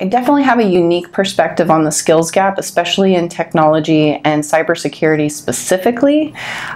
I definitely have a unique perspective on the skills gap, especially in technology and cybersecurity specifically.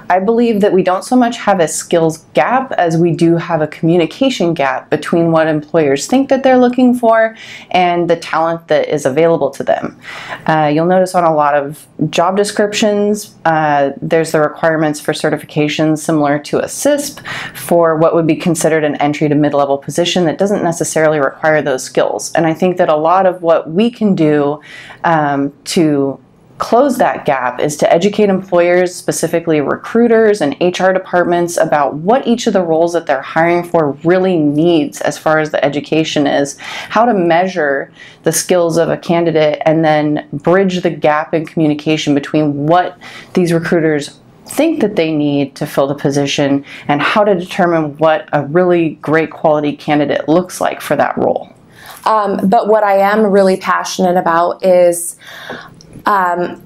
I believe that we don't so much have a skills gap as we do have a communication gap between what employers think that they're looking for and the talent that is available to them. Uh, you'll notice on a lot of job descriptions, uh, there's the requirements for certifications similar to a CISSP for what would be considered an entry to mid-level position that doesn't necessarily require those skills. And I think that a lot lot of what we can do um, to close that gap is to educate employers, specifically recruiters and HR departments, about what each of the roles that they're hiring for really needs as far as the education is, how to measure the skills of a candidate, and then bridge the gap in communication between what these recruiters think that they need to fill the position and how to determine what a really great quality candidate looks like for that role. Um, but what I am really passionate about is um,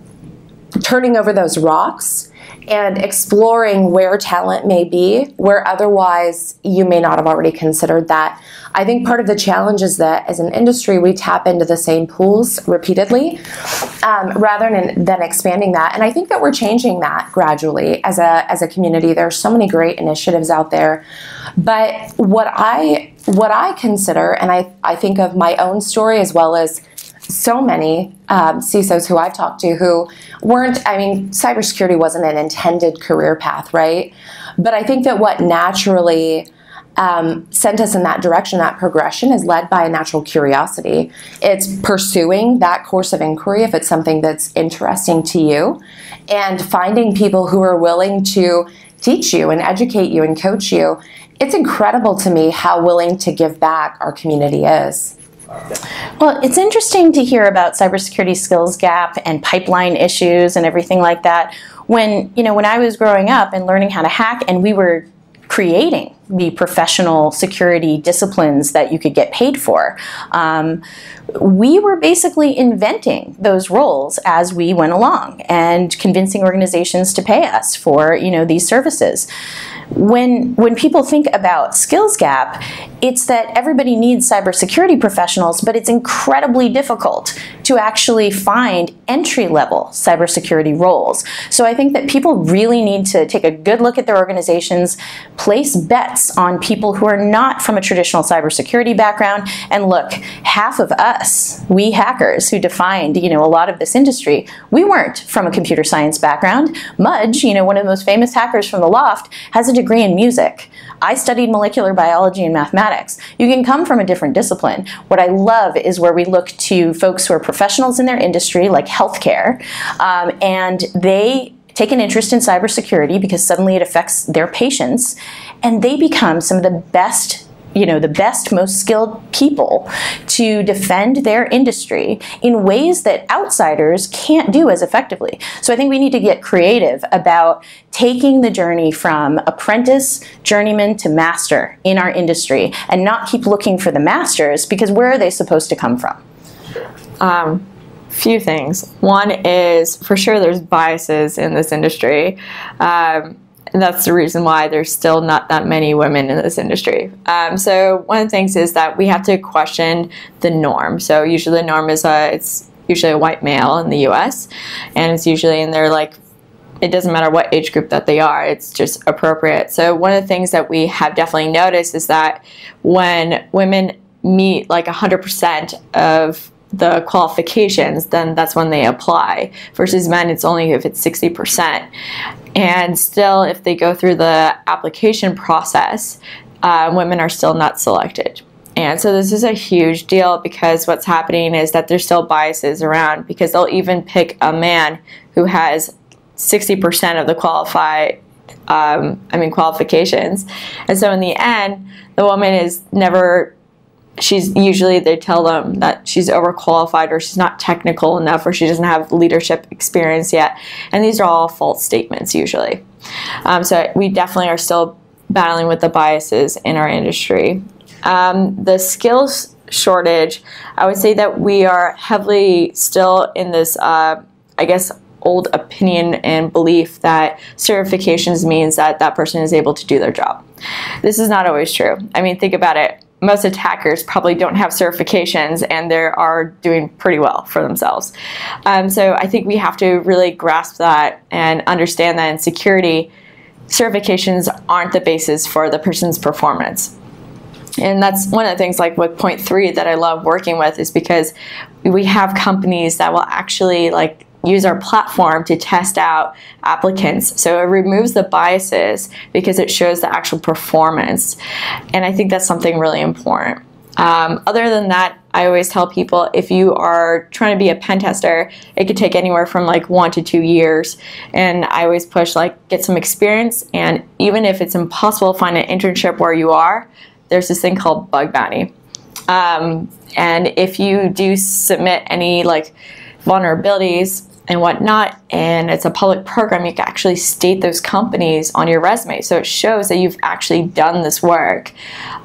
turning over those rocks and exploring where talent may be, where otherwise you may not have already considered that. I think part of the challenge is that as an industry, we tap into the same pools repeatedly um, rather than, than expanding that. And I think that we're changing that gradually as a, as a community. There are so many great initiatives out there. But what I, what I consider, and I, I think of my own story as well as so many um, CISOs who I've talked to who weren't, I mean, cybersecurity wasn't an intended career path, right? But I think that what naturally um, sent us in that direction, that progression is led by a natural curiosity. It's pursuing that course of inquiry if it's something that's interesting to you, and finding people who are willing to teach you and educate you and coach you. It's incredible to me how willing to give back our community is. Well, it's interesting to hear about cybersecurity skills gap and pipeline issues and everything like that. When, you know, when I was growing up and learning how to hack and we were creating the professional security disciplines that you could get paid for. Um, we were basically inventing those roles as we went along and convincing organizations to pay us for you know these services when when people think about skills gap, it's that everybody needs cybersecurity professionals, but it's incredibly difficult to actually find entry level cybersecurity roles. So I think that people really need to take a good look at their organizations, place bets on people who are not from a traditional cybersecurity background, and look, half of us, we hackers who defined you know a lot of this industry, we weren't from a computer science background. Mudge, you know one of the most famous hackers from the L0pht, has a degree in music. I studied molecular biology and mathematics. You can come from a different discipline. What I love is where we look to folks who are professionals in their industry, like healthcare, um, and they take an interest in cybersecurity because suddenly it affects their patients, and they become some of the best you know the best most skilled people to defend their industry in ways that outsiders can't do as effectively. So i think we need to get creative about taking the journey from apprentice journeyman to master in our industry and not keep looking for the masters because where are they supposed to come from? Um, few things. One is for sure there's biases in this industry. Um, and that's the reason why there's still not that many women in this industry. Um, so one of the things is that we have to question the norm. So usually the norm is a, it's usually a white male in the U.S. and it's usually in their like it doesn't matter what age group that they are, it's just appropriate. So one of the things that we have definitely noticed is that when women meet like 100% of the qualifications, then that's when they apply. Versus men, it's only if it's 60%. And still, if they go through the application process, uh, women are still not selected. And so this is a huge deal because what's happening is that there's still biases around because they'll even pick a man who has 60% of the qualified um, I mean qualifications. And so in the end, the woman is never she's usually they tell them that she's overqualified or she's not technical enough or she doesn't have leadership experience yet. And these are all false statements usually. Um, so we definitely are still battling with the biases in our industry. Um, the skills shortage i would say that we are heavily still in this uh, i guess old opinion and belief that certifications means that that person is able to do their job. This is not always true. I mean think about it most attackers probably don't have certifications and they are doing pretty well for themselves. Um, so I think we have to really grasp that and understand that in security, certifications aren't the basis for the person's performance. And that's one of the things like with Point3 that I love working with is because we have companies that will actually like use our platform to test out applicants. So it removes the biases because it shows the actual performance. And I think that's something really important. Um, other than that, I always tell people if you are trying to be a pen tester, it could take anywhere from like one to two years. And I always push like get some experience. And even if it's impossible to find an internship where you are, there's this thing called bug bounty. Um, and if you do submit any like vulnerabilities and whatnot, and it's a public program, you can actually state those companies on your resume. So it shows that you've actually done this work.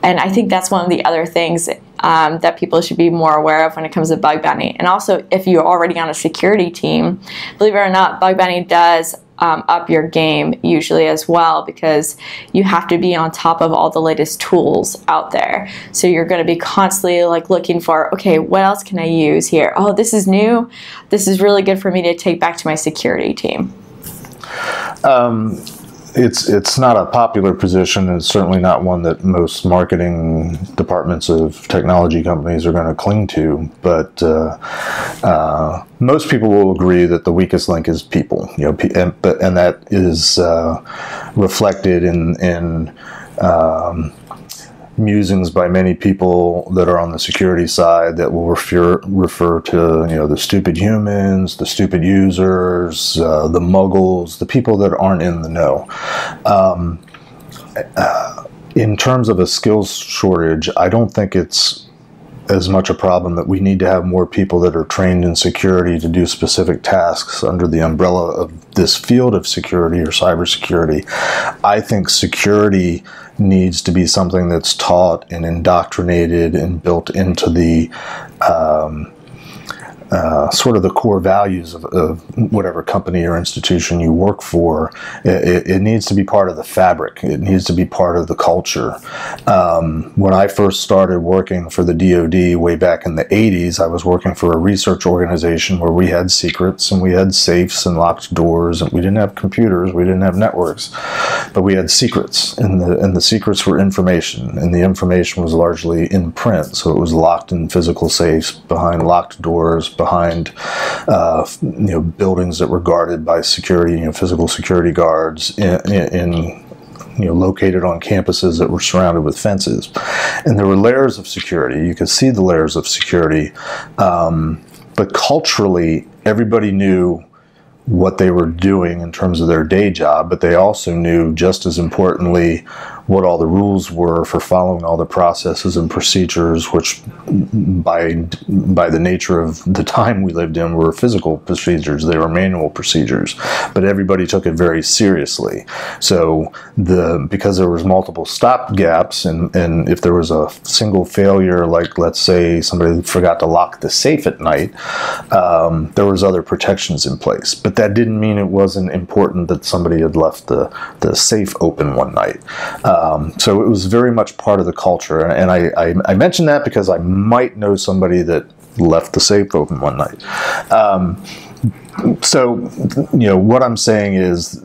And I think that's one of the other things um, that people should be more aware of when it comes to bug bounty. And also, if you're already on a security team, believe it or not, bug bounty does um, up your game usually as well because you have to be on top of all the latest tools out there. So you're going to be constantly like looking for, okay, what else can I use here? Oh, this is new. This is really good for me to take back to my security team. Um, it's it's not a popular position. and It's certainly not one that most marketing departments of technology companies are going to cling to. But uh, uh, most people will agree that the weakest link is people. You know, and, and that is uh, reflected in in um, musings by many people that are on the security side that will refer refer to you know the stupid humans, the stupid users, uh, the muggles, the people that aren't in the know. Um, uh, in terms of a skills shortage, I don't think it's as much a problem that we need to have more people that are trained in security to do specific tasks under the umbrella of this field of security or cybersecurity. I think security needs to be something that's taught and indoctrinated and built into the um, uh, sort of the core values of, of, whatever company or institution you work for. It, it, needs to be part of the fabric. It needs to be part of the culture. Um, when I first started working for the DoD way back in the 80s, I was working for a research organization where we had secrets and we had safes and locked doors and we didn't have computers, we didn't have networks, but we had secrets and the, and the secrets were information and the information was largely in print. So it was locked in physical safes behind locked doors behind uh, you know buildings that were guarded by security, you know, physical security guards in, in you know, located on campuses that were surrounded with fences. And there were layers of security. You could see the layers of security. Um, but culturally, everybody knew what they were doing in terms of their day job, but they also knew just as importantly what all the rules were for following all the processes and procedures, which by by the nature of the time we lived in were physical procedures. They were manual procedures, but everybody took it very seriously. So the because there was multiple stop gaps, and and if there was a single failure, like let's say somebody forgot to lock the safe at night, um, there was other protections in place. But that didn't mean it wasn't important that somebody had left the the safe open one night. Um, so it was very much part of the culture, and I, I, I mentioned that because I might know somebody that left the safe open one night. Um, so you know what i'm saying is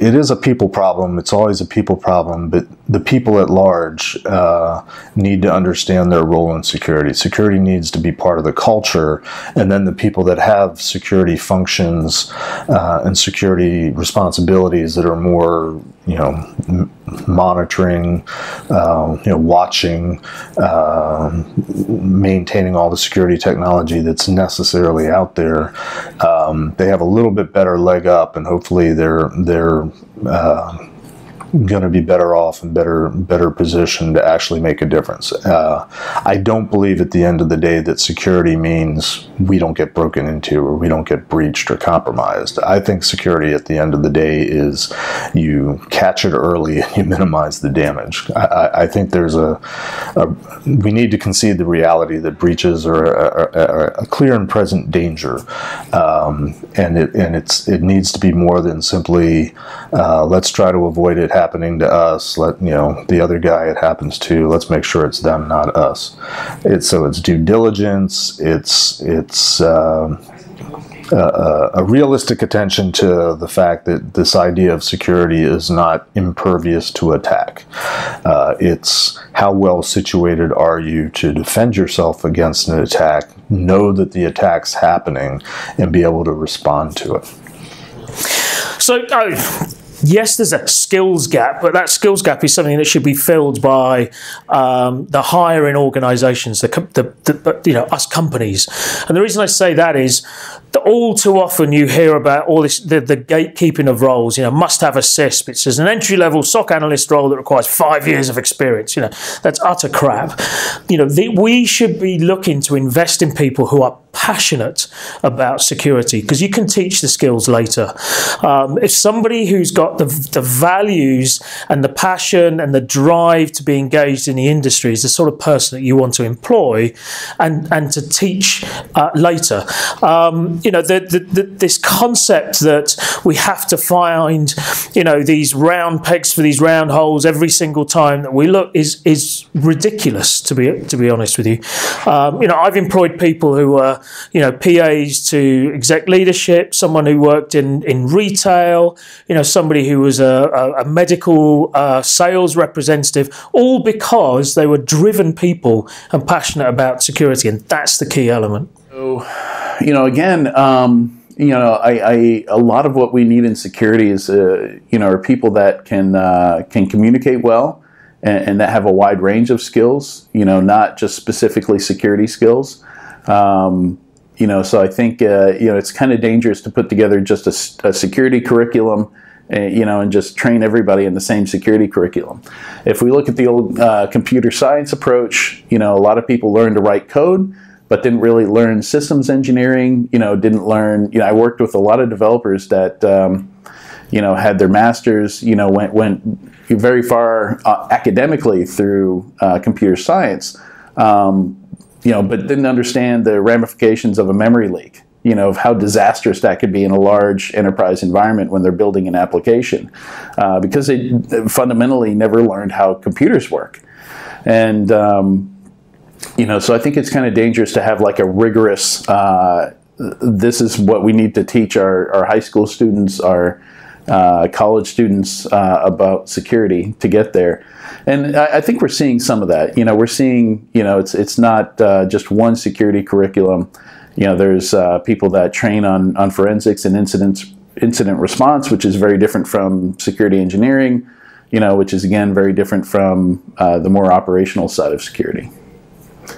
it is a people problem. It's always a people problem but the people at large uh, need to understand their role in security. Security needs to be part of the culture and then the people that have security functions uh, and security responsibilities that are more you know monitoring uh, you know watching uh, maintaining all the security technology that's necessarily out there um, they have a little bit better leg up, and hopefully they're they're uh, going to be better off and better better positioned to actually make a difference. Uh, I don't believe at the end of the day that security means we don't get broken into or we don't get breached or compromised. I think security at the end of the day is you catch it early and you minimize the damage. I, I think there's a, a, we need to concede the reality that breaches are a, are a clear and present danger, um, and it and it's it needs to be more than simply uh, let's try to avoid it happening to us. Let you know the other guy it happens to. Let's make sure it's them, not us. It's so it's due diligence. It's it's. Uh, a realistic attention to the fact that this idea of security is not impervious to attack. Uh, it's how well situated are you to defend yourself against an attack, know that the attack's happening, and be able to respond to it. So, oh, yes, there's a skills gap, but that skills gap is something that should be filled by um, the hiring organisations, the, the, the, you know us companies. And the reason I say that is that all too often you hear about all this the, the gatekeeping of roles. You know, must have a CISSP. It says an entry level SOC analyst role that requires five years of experience. You know, that's utter crap. You know, the, we should be looking to invest in people who are passionate about security because you can teach the skills later. Um, if somebody who's got the, the values and the passion and the drive to be engaged in the industry is the sort of person that you want to employ and, and to teach uh, later. Um, you know, the, the, the, this concept that we have to find, you know, these round pegs for these round holes every single time that we look is is ridiculous to be to be honest with you. Um, you know, I've employed people who are, you know, PAs to exec leadership, someone who worked in in retail, you know, somebody who was a, a, a medical uh, sales representative, all because they were driven people and passionate about security, and that's the key element. So, you know, again, um, you know, I, I, a lot of what we need in security is, uh, you know, are people that can uh, can communicate well and, and, that have a wide range of skills. You know, not just specifically security skills. Um, you know, so I think uh, you know it's kind of dangerous to put together just a, a security curriculum. Uh, you know, and just train everybody in the same security curriculum. If we look at the old uh, computer science approach, you know, a lot of people learn to write code, but didn't really learn systems engineering. You know, didn't learn. You know, I worked with a lot of developers that um, you know had their masters. You know, went went very far uh, academically through uh, computer science. Um, you know, but didn't understand the ramifications of a memory leak. You know, of how disastrous that could be in a large enterprise environment when they're building an application, uh, because they fundamentally never learned how computers work, and um, you know, so I think it's kind of dangerous to have like a rigorous. Uh, this is what we need to teach our, our high school students, our uh, college students uh, about security to get there. And I, I, think we're seeing some of that. You know, we're seeing, you know, it's it's not uh, just one security curriculum. You know, there's uh, people that train on on forensics and incident incident response, which is very different from security engineering. You know, which is again very different from uh, the more operational side of security.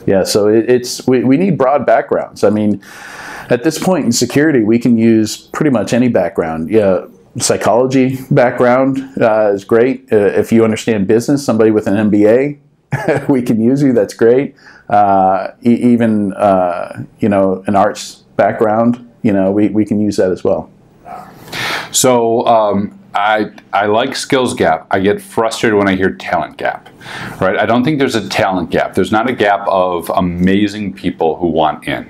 Yeah, so it, it's we, we need broad backgrounds. I mean, at this point in security, we can use pretty much any background. Yeah, psychology background uh, is great. Uh, if you understand business, somebody with an MBA, we can use you. That's great. Uh, e even uh, you know an arts background, you know, we, we can use that as well. So um, I, I like skills gap. I get frustrated when I hear talent gap, right? I don't think there's a talent gap. There's not a gap of amazing people who want in.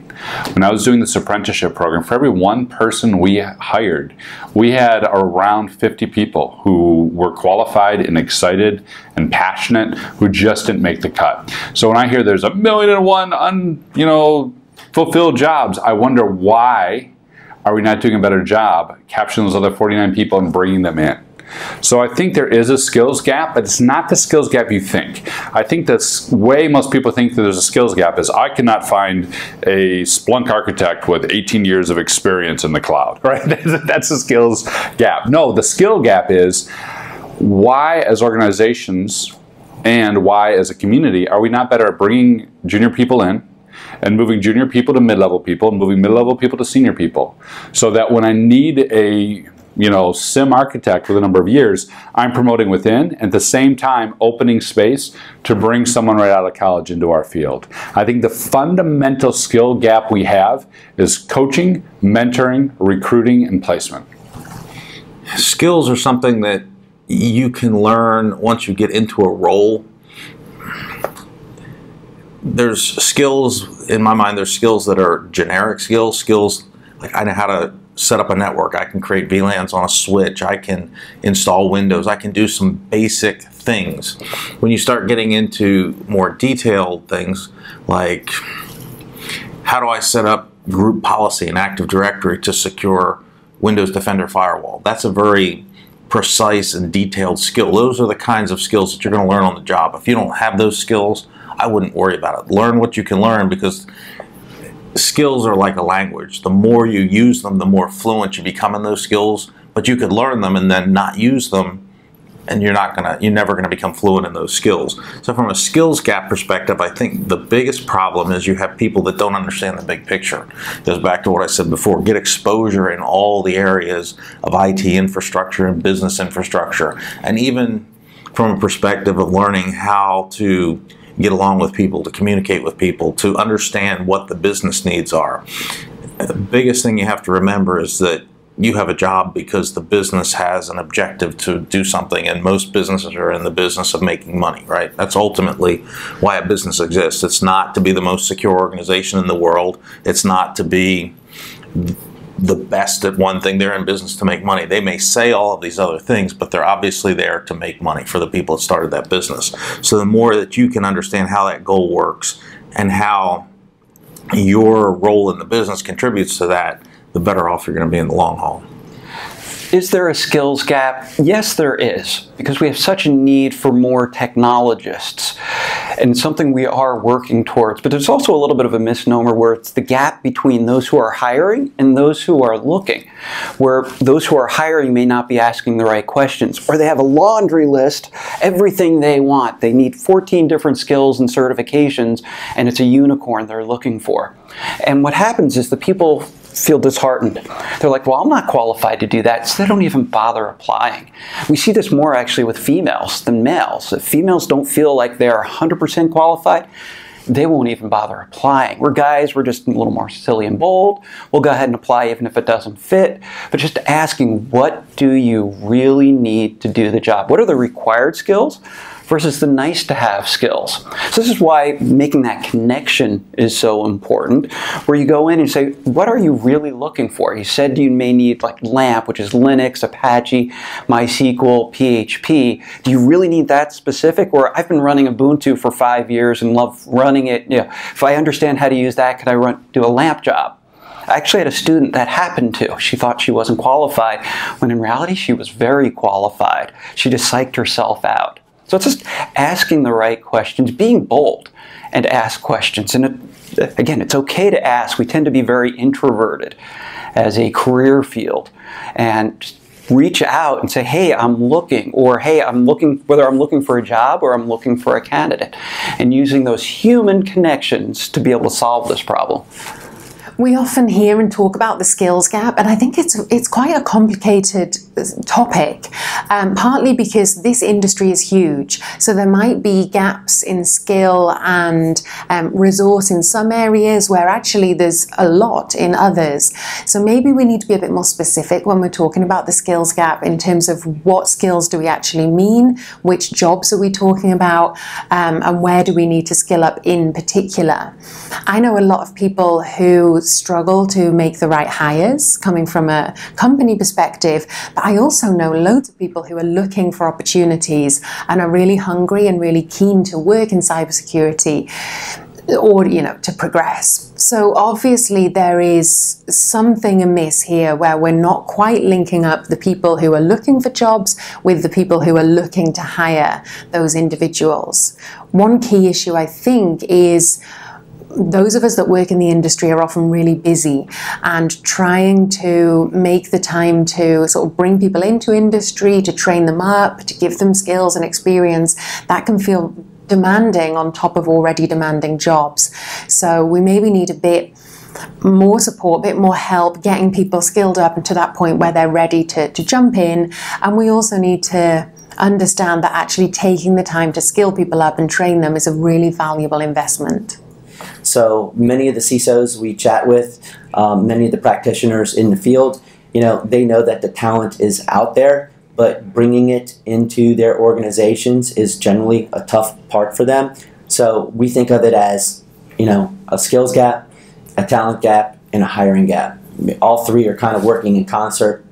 When I was doing this apprenticeship program, for every one person we hired, we had around 50 people who were qualified and excited and passionate who just didn't make the cut. So when I hear there's a million and one un, you know, fulfilled jobs, I wonder why are we not doing a better job capturing those other 49 people and bringing them in? So I think there is a skills gap, but it's not the skills gap you think. I think the way most people think that there's a skills gap is I cannot find a Splunk architect with 18 years of experience in the cloud, right? That's a skills gap. No, the skill gap is why as organizations and why as a community are we not better at bringing junior people in and moving junior people to mid-level people moving mid-level people to senior people so that when I need a you know, SIEM architect with a number of years, I'm promoting within, at the same time opening space to bring someone right out of college into our field. I think the fundamental skill gap we have is coaching, mentoring, recruiting, and placement. Skills are something that you can learn once you get into a role there's skills in my mind there's skills that are generic skills skills like i know how to set up a network. I can create VLANs on a switch. I can install Windows. I can do some basic things. When you start getting into more detailed things like how do I set up group policy and Active Directory to secure Windows Defender Firewall? That's a very precise and detailed skill. Those are the kinds of skills that you're going to learn on the job. If you don't have those skills, I wouldn't worry about it. Learn what you can learn because skills are like a language. The more you use them, the more fluent you become in those skills. But you could learn them and then not use them and you're not gonna you're never gonna become fluent in those skills. So from a skills gap perspective, I think the biggest problem is you have people that don't understand the big picture. It goes back to what I said before, get exposure in all the areas of IT infrastructure and business infrastructure. And even from a perspective of learning how to get along with people, to communicate with people, to understand what the business needs are. The biggest thing you have to remember is that you have a job because the business has an objective to do something, and most businesses are in the business of making money, right? That's ultimately why a business exists. It's not to be the most secure organization in the world, it's not to be the best at one thing. They're in business to make money. They may say all of these other things, but they're obviously there to make money for the people that started that business. So the more that you can understand how that goal works and how your role in the business contributes to that, the better off you're going to be in the long haul. Is there a skills gap? Yes, there is, because we have such a need for more technologists and something we are working towards. But there's also a little bit of a misnomer where it's the gap between those who are hiring and those who are looking, where those who are hiring may not be asking the right questions, or they have a laundry list, everything they want. They need 14 different skills and certifications, and it's a unicorn they're looking for. And what happens is the people feel disheartened. They're like, well, I'm not qualified to do that, so they don't even bother applying. We see this more actually with females than males. If females don't feel like they're 100% qualified, they won't even bother applying. We're guys, we're just a little more silly and bold. We'll go ahead and apply even if it doesn't fit. But just asking, what do you really need to do the job? What are the required skills? Versus the nice to have skills. So this is why making that connection is so important, where you go in and say, what are you really looking for? You said you may need like LAMP, which is Linux, Apache, MySQL, PHP. Do you really need that specific? Or I've been running Ubuntu for five years and love running it. You know, if I understand how to use that, could I run, do a LAMP job? I actually had a student that happened to. She thought she wasn't qualified, when in reality she was very qualified. She just psyched herself out. So it's just asking the right questions, being bold and ask questions. And it, again, it's okay to ask. We tend to be very introverted as a career field. And reach out and say, hey, I'm looking, or hey, I'm looking, whether I'm looking for a job or I'm looking for a candidate, and using those human connections to be able to solve this problem. We often hear and talk about the skills gap, and I think it's it's quite a complicated uh, topic. Um, partly because this industry is huge, so there might be gaps in skill and um, resource in some areas where actually there's a lot in others. So maybe we need to be a bit more specific when we're talking about the skills gap in terms of what skills do we actually mean, which jobs are we talking about, um, and where do we need to skill up in particular. I know a lot of people who struggle to make the right hires coming from a company perspective. But I also know loads of people who are looking for opportunities and are really hungry and really keen to work in cybersecurity or you know to progress so obviously there is something amiss here where we're not quite linking up the people who are looking for jobs with the people who are looking to hire those individuals one key issue i think is those of us that work in the industry are often really busy and trying to make the time to sort of bring people into industry, to train them up, to give them skills and experience, that can feel demanding on top of already demanding jobs. So we maybe need a bit more support, a bit more help getting people skilled up and to that point where they're ready to, to jump in. And we also need to understand that actually taking the time to skill people up and train them is a really valuable investment. So many of the CISOs we chat with, um, many of the practitioners in the field, you know, they know that the talent is out there, but bringing it into their organizations is generally a tough part for them. So we think of it as, you know, a skills gap, a talent gap, and a hiring gap. all three are kind of working in concert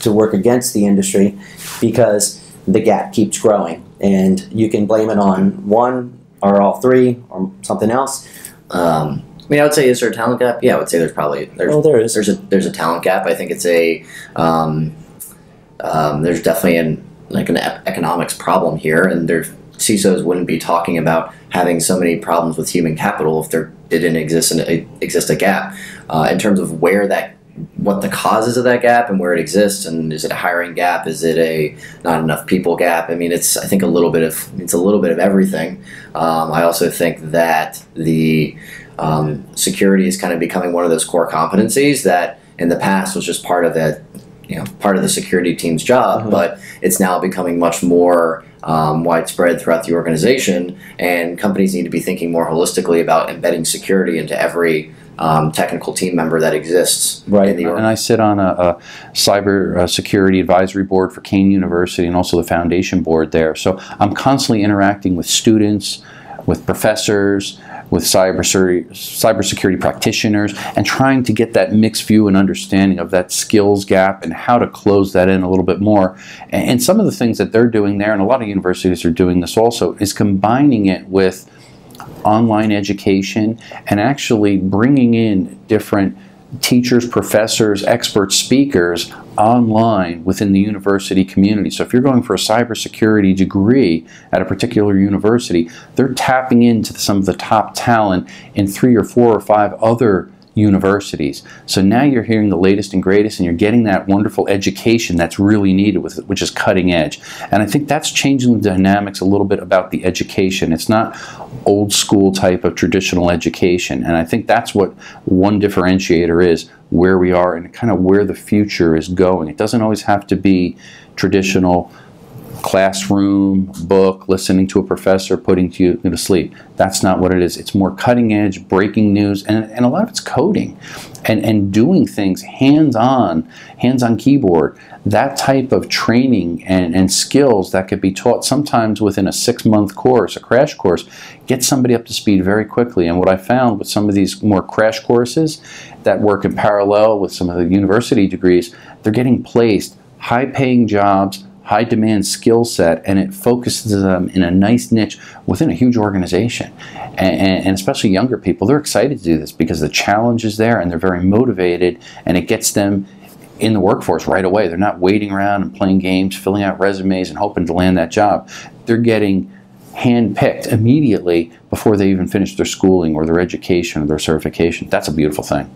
to work against the industry because the gap keeps growing. And you can blame it on one or all three or something else. Um, I mean, I would say is there a talent gap? Yeah, I would say there's probably there's Oh, there is. there's a there's a talent gap. I think it's a um, um, there's definitely an like an economics problem here, and there CISOs wouldn't be talking about having so many problems with human capital if there didn't exist an, a, exist a gap uh, in terms of where that what the causes of that gap and where it exists and is it a hiring gap? Is it a not enough people gap? I mean it's i think a little bit of it's a little bit of everything. Um, i also think that the um, security is kind of becoming one of those core competencies that in the past was just part of the you know part of the security team's job but it's now becoming much more um, widespread throughout the organization and companies need to be thinking more holistically about embedding security into every um, technical team member that exists Right. in the And I sit on a, a cyber uh, security advisory board for Kean University and also the foundation board there. So I'm constantly interacting with students, with professors, with cybersecurity, cybersecurity practitioners, and trying to get that mixed view and understanding of that skills gap and how to close that in a little bit more. And, and some of the things that they're doing there, and a lot of universities are doing this also, is combining it with online education and actually bringing in different teachers, professors, expert speakers online within the university community. So if you're going for a cybersecurity degree at a particular university, they're tapping into some of the top talent in three or four or five other universities. So now you're hearing the latest and greatest and you're getting that wonderful education that's really needed with which is cutting edge. And I think that's changing the dynamics a little bit about the education. It's not old school type of traditional education. And I think that's what one differentiator is where we are and kind of where the future is going. It doesn't always have to be traditional classroom, book, listening to a professor, putting you to sleep. That's not what it is. It's more cutting edge, breaking news, and, and a lot of it's coding and, and doing things hands on, hands on keyboard. That type of training and, and skills that could be taught sometimes within a six month course, a crash course, get somebody up to speed very quickly. And what I found with some of these more crash courses that work in parallel with some of the university degrees, they're getting placed high paying jobs high demand skill set and it focuses them in a nice niche within a huge organization. And, and, especially younger people, they're excited to do this because the challenge is there and they're very motivated and it gets them in the workforce right away. They're not waiting around and playing games, filling out resumes, and hoping to land that job. They're getting handpicked immediately before they even finish their schooling or their education or their certification. That's a beautiful thing.